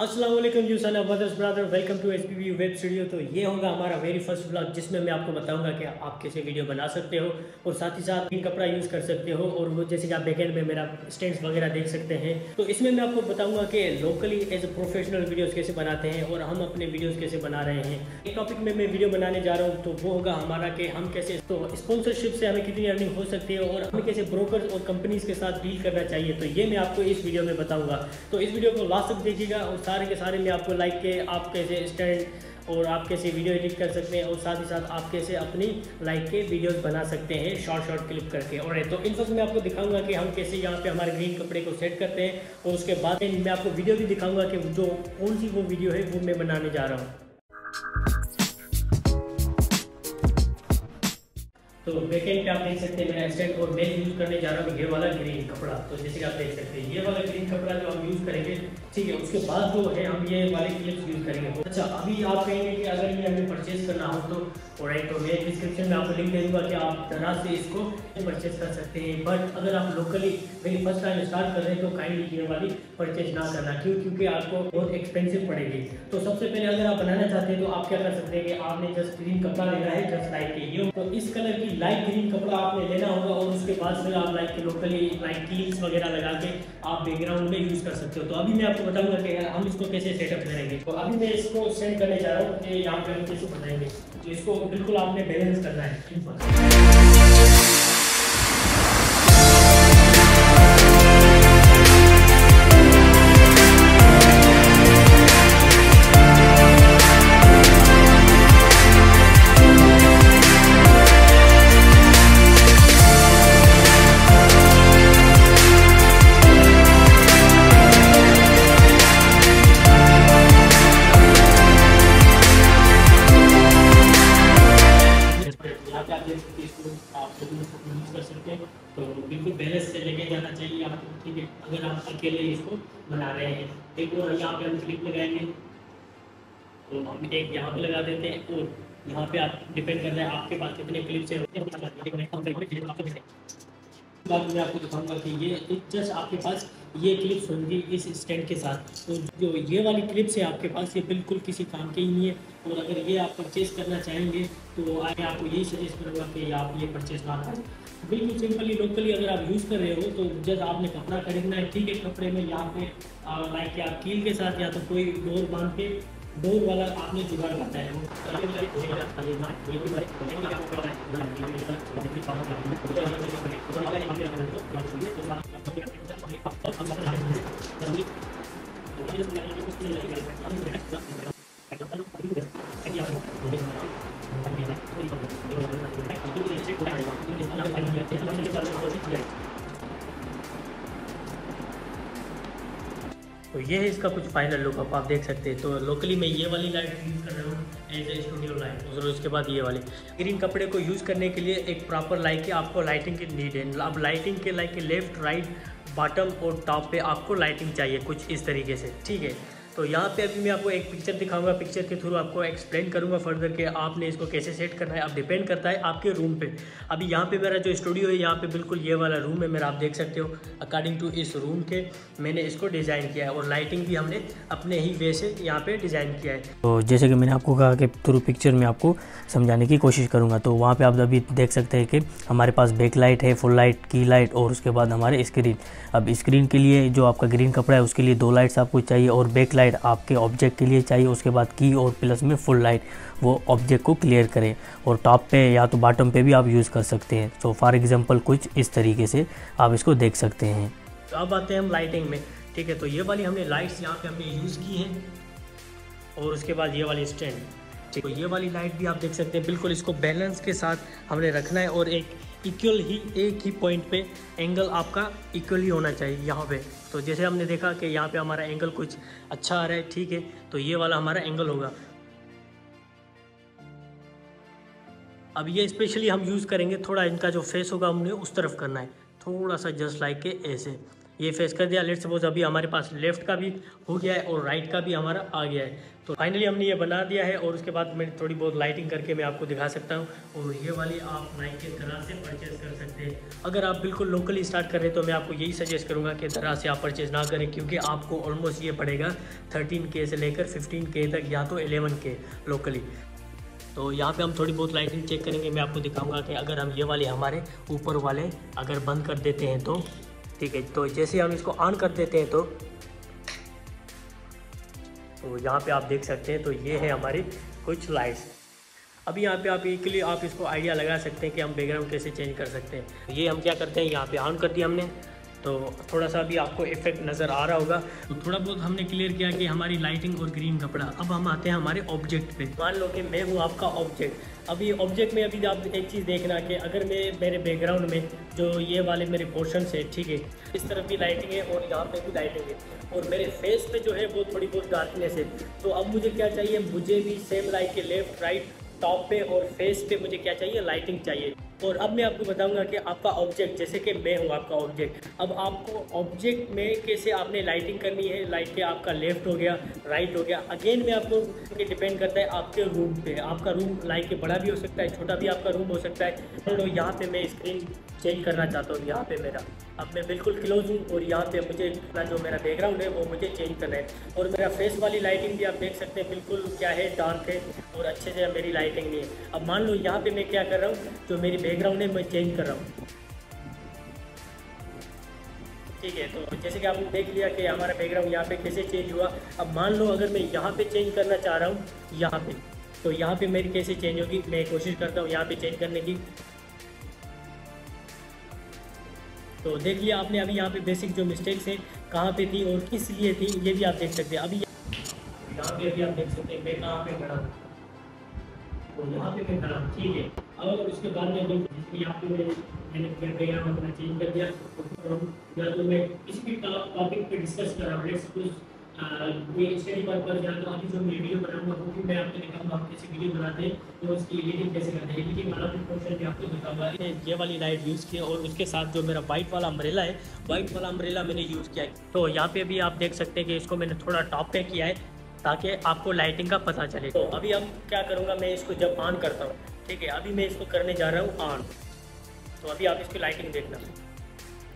वालेकुम यूसन brothers brother welcome to H P V web studio तो ये होगा हमारा वेरी फ़र्स्ट ब्लॉग जिसमें मैं आपको बताऊँगा कि आप कैसे वीडियो बना सकते हो और साथ ही साथ इन कपड़ा यूज़ कर सकते हो और वो जैसे कि आप बैकेंड में मेरा स्टैंड्स वगैरह देख सकते हैं। तो इसमें मैं आपको बताऊँगा कि locally as a professional videos कैसे बनाते हैं और हम अपने वीडियोज़ कैसे बना रहे हैं। एक टॉपिक में मैं वीडियो बनाने जा रहा हूँ तो वो होगा हमारा कि हम कैसे तो स्पॉन्सरशिप से हमें कितनी अर्निंग हो सकती है और हमें कैसे ब्रोकर और कंपनीज़ के साथ डील करना चाहिए। तो ये मैं आपको इस वीडियो में बताऊँगा। तो इस वीडियो को लास्ट तक देखिएगा और सारे के सारे मैं आपको लाइक के, आप कैसे स्टैंड और आप कैसे वीडियो एडिट कर सकते हैं और साथ ही साथ आप कैसे अपनी लाइक के वीडियोस बना सकते हैं शॉर्ट शॉर्ट क्लिप करके। और तो इन सब मैं आपको दिखाऊँगा कि हम कैसे यहाँ पे हमारे ग्रीन कपड़े को सेट करते हैं और उसके बाद मैं आपको वीडियो भी दिखाऊँगा कि जो, कौन सी वो वीडियो है वो मैं बनाने जा रहा हूँ। तो बैकेंड पे आप देख सकते हैं मेरा स्टैंड और मैं यूज़ करने जा रहा हूँ ये वाला ग्रीन कपड़ा। तो जैसे कि आप देख सकते हैं, ये वाला ग्रीन कपड़ा जो हम यूज़ करेंगे ठीक है, उसके बाद जो है, हम ये वाले क्लिप्स यूज़ करेंगे। अच्छा अभी आप कहेंगे कि अगर ये हमें परचेज करना हो तो और तो मैं डिस्क्रिप्शन में आपको लिंक दे दूँगा कि आप तरह से इसको परचेज कर सकते हैं। बट अगर आप लोकली मेरी फ़र्स्ट टाइम स्टार्ट कर रहे हैं तो काइंडली ये वाली परचेज ना करना, क्यों? क्योंकि आपको बहुत एक्सपेंसिव पड़ेगी। तो सबसे पहले अगर आप बनाना चाहते हैं तो आप क्या कर सकते हैं कि आपने जस्ट ग्रीन कपड़ा लेना है जस्ट लाइक के ये। तो इस कलर की लाइट ग्रीन कपड़ा आपने लेना होगा और उसके बाद फिर आप लाइक लोकली लाइक कील्स वगैरह लगा के आप बैकग्राउंड में यूज़ कर सकते हो। तो अभी मैं आपको बताऊँगा कि हम इसको कैसे सेटअप करेंगे? तो अभी मैं इसको सेंड करने जा रहा हूँ कि यहाँ पे हम कैसे बनाएँगे तो इसको बिल्कुल आपने बैलेंस करना है जाना ठीक है, अगर आप अकेले इसको बना रहे हैं। एक और यहाँ पे हम क्लिप लगाएँगे। तो हम एक यहाँ पे लगा देते हैं और यहाँ पे आप डिपेंड कर रहे हैं, आपके पास कितने क्लिप्स हैं। बाद मैं आपको दिखाऊँगा कि ये जस्ट आपके पास ये क्लिप्स होंगी इस स्टैंड के साथ। तो जो ये वाली क्लिप्स है आपके पास, ये बिल्कुल किसी काम के ही नहीं है। और अगर ये आप परचेज़ करना चाहेंगे तो आगे आपको यही सजेस्ट करूँगा कि आप ये परचेज़ ना करें। बिल्कुल सिंपली, लोकली अगर आप यूज़ कर रहे हो तो जब आपने कपड़ा खरीदना है, ठीक है, कपड़े में यहाँ पे लाइक आप कील के साथ या तो कोई डोर बाँध के, डोर वाला आपने जुगाड़ करता है। ये है इसका कुछ फाइनल लुक आप देख सकते हैं। तो लोकली मैं ये वाली लाइट यूज़ कर रहा हूँ एज ए स्टूडियो लाइट और उसके बाद ये वाली। ग्रीन कपड़े को यूज़ करने के लिए एक प्रॉपर लाइट की आपको लाइटिंग की नीड है। अब लाइटिंग के लाइक लेफ़्ट राइट बॉटम और टॉप पे आपको लाइटिंग चाहिए कुछ इस तरीके से। ठीक है? तो यहाँ पे अभी मैं आपको एक पिक्चर दिखाऊँगा। पिक्चर के थ्रू आपको एक्सप्लेन करूँगा फर्दर कि आपने इसको कैसे सेट करना है। अब डिपेंड करता है आपके रूम पे। अभी यहाँ पे मेरा जो स्टूडियो है, यहाँ पे बिल्कुल ये वाला रूम है, मेरा आप देख सकते हो। अकॉर्डिंग टू इस रूम के मैंने इसको डिज़ाइन किया है और लाइटिंग भी हमने अपने ही वे से यहाँ पर डिज़ाइन किया है। तो जैसे कि मैंने आपको कहा कि थ्रू पिक्चर में आपको समझाने की कोशिश करूँगा तो वहाँ पर आप अभी देख सकते हैं कि हमारे पास बैक लाइट है फुल लाइट की लाइट और उसके बाद हमारे स्क्रीन अब स्क्रीन के लिए जो आपका ग्रीन कपड़ा है, उसके लिए दो लाइट्स आपको चाहिए और बैक लाइट आपके ऑब्जेक्ट के लिए चाहिए, उसके बाद की और प्लस में फुल लाइट, वो ऑब्जेक्ट को क्लियर करें। और टॉप पे या तो बॉटम पे भी आप यूज़ कर सकते हैं। सो फॉर एग्जांपल कुछ इस तरीके से आप इसको देख सकते हैं। तो अब आते हैं हम लाइटिंग में। ठीक है तो ये वाली हमने लाइट्स यहाँ पे हमने यूज़ की हैं। और उसके बाद ये वाली स्टैंड तो ये वाली लाइट भी आप देख सकते हैं। बिल्कुल इसको बैलेंस के साथ हमने रखना है और एक इक्वल ही एक ही पॉइंट पे एंगल आपका इक्वल ही होना चाहिए यहाँ पे। तो जैसे हमने देखा कि यहाँ पे हमारा एंगल कुछ अच्छा आ रहा है, ठीक है तो ये वाला हमारा एंगल होगा। अब ये स्पेशली हम यूज़ करेंगे, थोड़ा इनका जो फेस होगा, हमने उस तरफ़ करना है। थोड़ा सा जस्ट लाइक के ऐसे। ये फेस कर दिया। लेट सपोज़ अभी हमारे पास लेफ़्ट का भी हो गया है और राइट का भी हमारा आ गया है। तो फाइनली हमने ये बना दिया है और उसके बाद मैं थोड़ी बहुत लाइटिंग करके मैं आपको दिखा सकता हूँ। और ये वाली आप नाइक के तरह से परचेज़ कर सकते हैं। अगर आप बिल्कुल लोकली स्टार्ट कर रहे तो मैं आपको यही सजेस्ट करूँगा कि तरह से आप परचेज़ ना करें, क्योंकि आपको ऑलमोस्ट ये पड़ेगा थर्टीन के से लेकर फिफ्टीन के तक या तो एलेवन के लोकली तो यहाँ पे हम थोड़ी बहुत लाइटिंग चेक करेंगे। मैं आपको दिखाऊँगा कि अगर हम ये वाले हमारे ऊपर वाले अगर बंद कर देते हैं तो ठीक है तो जैसे हम इसको ऑन कर देते हैं तो तो यहाँ पे आप देख सकते हैं तो ये है हमारी कुछ लाइट्स अभी यहाँ पे आप एक लिए आप इसको आइडिया लगा सकते हैं कि हम बैकग्राउंड कैसे चेंज कर सकते हैं। ये हम क्या करते हैं, यहाँ पे ऑन कर दिया हमने। तो थोड़ा सा भी आपको इफ़ेक्ट नज़र आ रहा होगा। तो थोड़ा बहुत हमने क्लियर किया कि हमारी लाइटिंग और ग्रीन कपड़ा। अब हम आते हैं हमारे ऑब्जेक्ट पे। मान लो कि मैं हूँ आपका ऑब्जेक्ट अभी ऑब्जेक्ट में अभी आप एक चीज़ देखना कि अगर मैं मेरे बैकग्राउंड में जो ये वाले मेरे पोर्शन है, ठीक है, इस तरफ़ भी लाइटिंग है और यहाँ पर भी लाइटिंग है और मेरे फेस पे जो है वो थोड़ी बहुत डार्कनेस है। तो अब मुझे क्या चाहिए? मुझे भी सेम लाइट के लेफ़्ट राइट टॉप पे और फेस पे मुझे क्या चाहिए? लाइटिंग चाहिए। और अब मैं आपको बताऊँगा कि आपका ऑब्जेक्ट जैसे कि मैं हूँ आपका ऑब्जेक्ट अब आपको ऑब्जेक्ट में कैसे आपने लाइटिंग करनी है? लाइट के आपका लेफ़्ट हो गया राइट हो गया। अगेन में आपको ये डिपेंड करता है आपके रूम पे। आपका रूम लाइट के बड़ा भी हो सकता है, छोटा भी आपका रूम हो सकता है। तो यहाँ पर मैं स्क्रीन चेंज करना चाहता हूँ, यहाँ पर मेरा। अब मैं बिल्कुल क्लोज हूँ और यहाँ पर मुझे जो मेरा बैकग्राउंड है, वो मुझे चेंज करना है। और मेरा फेस वाली लाइटिंग भी आप देख सकते हैं, बिल्कुल क्या है डार्क है और अच्छे से मेरी लाइटिंग नहीं है। अब मान लो यहाँ पे मैं क्या कर रहा हूँ, जो मेरी बैकग्राउंड है मैं चेंज कर रहा हूँ। ठीक है तो जैसे कि आपने देख लिया कि हमारा बैकग्राउंड यहाँ पे कैसे चेंज हुआ। अब मान लो अगर मैं यहाँ पे चेंज करना चाह रहा हूँ, यहाँ पे तो यहाँ पे मेरी कैसे चेंज होगी? मैं कोशिश करता हूँ यहाँ पे चेंज करने की। तो देख लिया आपने, अभी यहाँ पे बेसिक जो मिस्टेक्स हैं, कहाँ पे थी और किस लिए थी, ये भी आप देख सकते हैं। अभी यहाँ पे अभी आप देख सकते हैं, मैं कहाँ पे खड़ा हूँ तो पे ठीक है। और उसके बाद में यहाँ पे मैंने अपना चेंज कर दिया। या तो मैं किसी भी टॉपिक पे डिस्कस कर रहा हूँ स्टडी अभी जो मैं वीडियो बनाऊँगा, वो भी मैं आपको दिखाऊँगा, आप कैसे वीडियो बनाते हैं तो उसकी एडिटिंग कैसे करते हैं। एडिटिंग वाला भी भी आपको ये वाली लाइट यूज़ की और उसके साथ जो मेरा वाइट वाला अम्ब्रेला है वाइट वाला अम्ब्रेला मैंने यूज़ किया है। तो यहाँ पे भी आप देख सकते हैं कि इसको मैंने थोड़ा टॉप पे किया है। ताकि आपको लाइटिंग का पता चले। तो अभी हम क्या करूँगा, मैं इसको जब ऑन करता हूँ, ठीक है? अभी मैं इसको करने जा रहा हूँ ऑन तो अभी आप इसकी लाइटिंग देखना।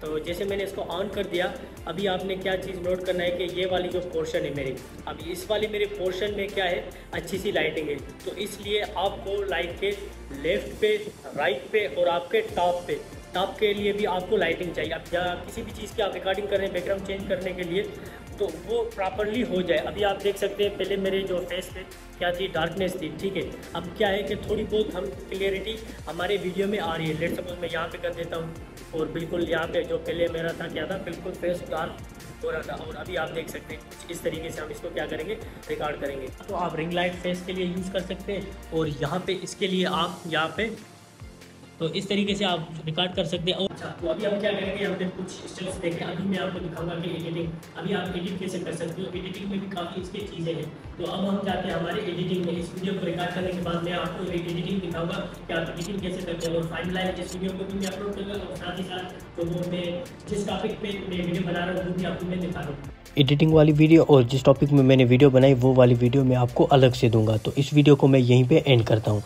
तो जैसे मैंने इसको ऑन कर दिया, अभी आपने क्या चीज़ नोट करना है कि ये वाली जो पोर्शन है मेरी अभी इस वाली मेरे पोर्शन में क्या है? अच्छी सी लाइटिंग है। तो इसलिए आपको लाइट के लेफ़्ट पे राइट पे और आपके टॉप पे टॉप के लिए भी आपको लाइटिंग चाहिए। अब या किसी भी चीज़ की आप रिकॉर्डिंग कर रहे हैं बैकग्राउंड चेंज करने के लिए तो वो प्रॉपरली हो जाए। अभी आप देख सकते हैं, पहले मेरे जो फेस पे क्या थी? डार्कनेस थी, ठीक है? अब क्या है कि थोड़ी बहुत हम क्लियरिटी हमारे वीडियो में आ रही है। लेट सपोज़ मैं यहाँ पे कर देता हूँ, और बिल्कुल यहाँ पे जो पहले मेरा था, क्या था? बिल्कुल फेस डार्क हो रहा था। और अभी आप देख सकते हैं, कुछ इस तरीके से हम इसको क्या करेंगे? रिकॉर्ड करेंगे। तो आप रिंग लाइट फेस के लिए यूज़ कर सकते हैं, और यहाँ पे इसके लिए आप यहाँ पे तो इस तरीके से आप रिकॉर्ड कर सकते हैं। और अच्छा तो अभी हम क्या करेंगे? हमने कुछ स्टेप्स देखे। अभी मैं आपको दिखाऊँगा कि एडिटिंग अभी आप एडिट कैसे कर सकते हो? एडिटिंग में भी काफ़ी इसकी चीज़ें हैं। तो अब हम जाते हैं हमारे एडिटिंग में। इस वीडियो को रिकॉर्ड करने के बाद मैं आपको एडिटिंग दिखाऊँगा कि आप एडिटिंग कैसे करते हैं। और फाइनलाइज इस वीडियो को भी मैं अपलोड करूँगा और साथ ही साथ तो वो मैं जिस टॉपिक पे मैं वीडियो बना रहा हूँ वो भी आपको मैं दिखा रहा हूँ एडिटिंग वाली वीडियो और जिस टॉपिक में मैंने वीडियो बनाई वो वाली वीडियो मैं आपको अलग से दूँगा। तो इस वीडियो को मैं यहीं पे एंड करता हूँ।